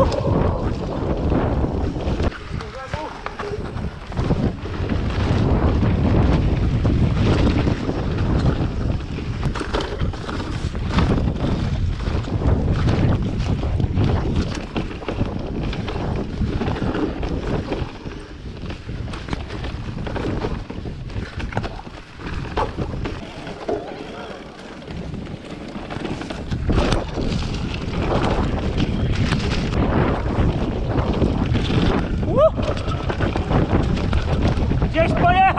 Oh.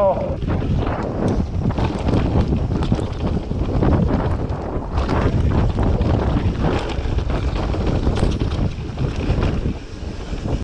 Oh.